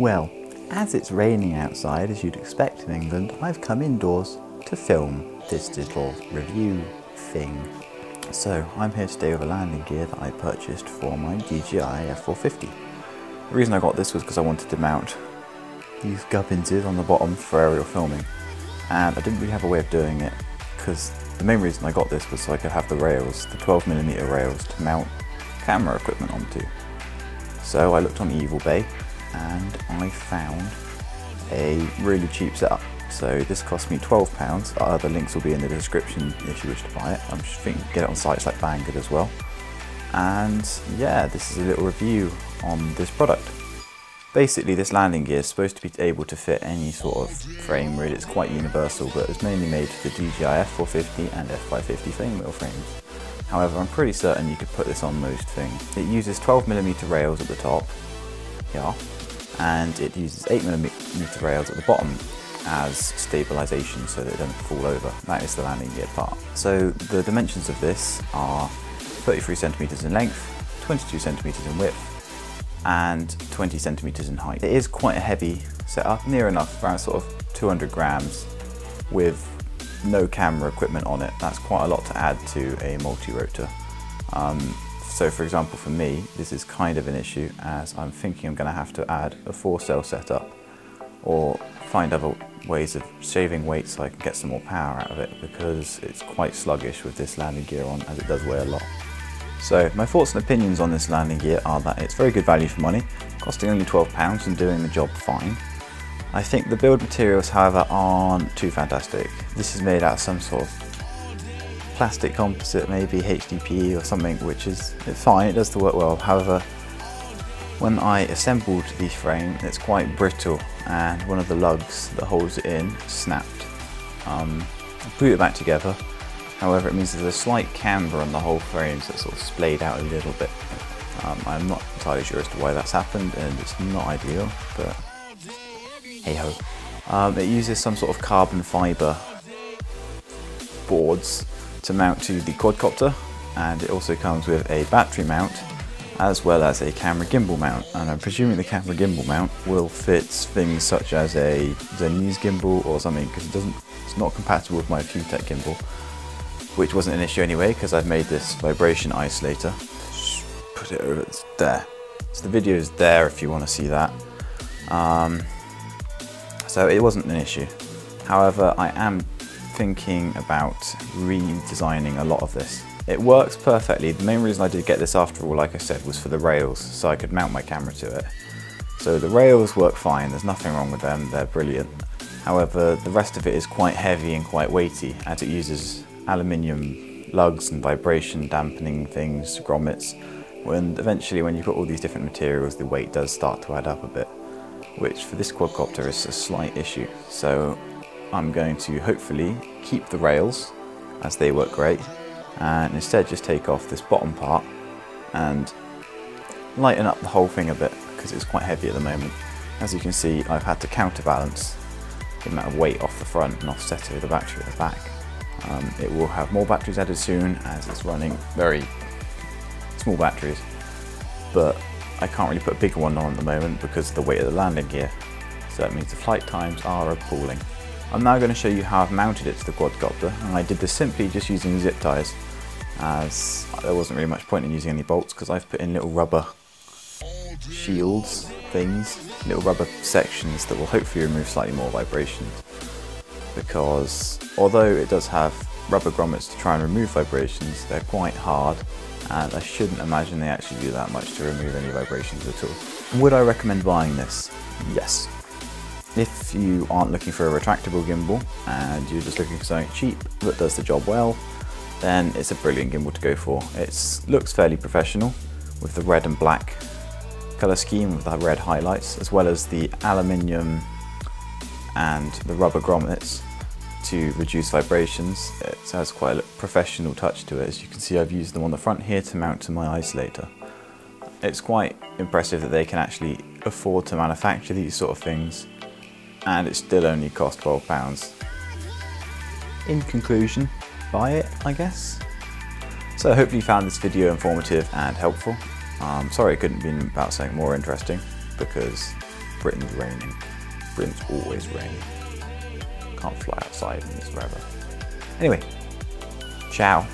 Well, as it's raining outside, as you'd expect in England, I've come indoors to film this little review thing. So I'm here today with a landing gear that I purchased for my DJI F450. The reason I got this was because I wanted to mount these gubbinses on the bottom for aerial filming and I didn't really have a way of doing it because the main reason I got this was so I could have the rails, the 12mm rails to mount camera equipment onto. So I looked on evilbay and I found a really cheap setup. So this cost me £12, other links will be in the description if you wish to buy it. I'm just thinking get it on sites like Banggood as well. And yeah, this is a little review on this product. Basically this landing gear is supposed to be able to fit any sort of frame really, it's quite universal but it's mainly made for the DJI F450 and F550 Flame Wheel frames. However I'm pretty certain you could put this on most things. It uses 12mm rails at the top, yeah, and it uses 8mm rails at the bottom as stabilization so that it doesn't fall over. That is the landing gear part. So the dimensions of this are 33 centimeters in length, 22 centimeters in width, and 20 centimeters in height. It is quite a heavy setup, near enough, around sort of 200 grams with no camera equipment on it. That's quite a lot to add to a multi-rotor. Um, so for example, for me, this is kind of an issue as I'm thinking I'm gonna have to add a four cell setup or find other ways of shaving weight so I can get some more power out of it because it's quite sluggish with this landing gear on as it does weigh a lot. So my thoughts and opinions on this landing gear are that it's very good value for money, costing only £12 and doing the job fine. I think the build materials however aren't too fantastic. This is made out of some sort of plastic composite, maybe HDPE or something, which is fine, it does the work well. However, when I assembled the frame, it's quite brittle and one of the lugs that holds it in snapped. Um, I put it back together However, it means there's a slight camber on the whole frame, so it's sort of splayed out a little bit. Um, I'm not entirely sure as to why that's happened, and it's not ideal, but hey ho. Um, it uses some sort of carbon fibre boards to mount to the quadcopter, and it also comes with a battery mount as well as a camera gimbal mount and I'm presuming the camera gimbal mount will fit things such as a Zenmuse gimbal or something because it doesn't it's not compatible with my Feiyu Tech gimbal which wasn't an issue anyway because I've made this vibration isolator. Just put it over there. So the video is there if you want to see that. Um, so it wasn't an issue. However, I am thinking about redesigning a lot of this. It works perfectly. The main reason I did get this after all, like I said, was for the rails, so I could mount my camera to it. So the rails work fine, there's nothing wrong with them, they're brilliant. However, the rest of it is quite heavy and quite weighty, as it uses aluminium lugs and vibration dampening things, grommets, when eventually when you put all these different materials the weight does start to add up a bit, which for this quadcopter is a slight issue. So I'm going to hopefully keep the rails as they work great and instead just take off this bottom part and lighten up the whole thing a bit because it's quite heavy at the moment. As you can see I've had to counterbalance the amount of weight off the front and offset it with the battery at the back. Um, it will have more batteries added soon as it's running very small batteries, but I can't really put a bigger one on at the moment because of the weight of the landing gear. So that means the flight times are appalling. I'm now going to show you how I've mounted it to the quadcopter and I did this simply just using zip ties as there wasn't really much point in using any bolts because I've put in little rubber shields things, little rubber sections that will hopefully remove slightly more vibrations because although it does have rubber grommets to try and remove vibrations, they're quite hard and I shouldn't imagine they actually do that much to remove any vibrations at all. Would I recommend buying this? Yes. If you aren't looking for a retractable gimbal and you're just looking for something cheap that does the job well, then it's a brilliant gimbal to go for. It looks fairly professional with the red and black colour scheme with the red highlights as well as the aluminium and the rubber grommets to reduce vibrations. It has quite a professional touch to it. As you can see I've used them on the front here to mount to my isolator. It's quite impressive that they can actually afford to manufacture these sort of things and it still only cost £12. In conclusion, buy it I guess. So hopefully you found this video informative and helpful. Um, sorry it couldn't have been about something more interesting because Britain's raining. Britain's always raining. Can't fly outside in this weather. Anyway, ciao.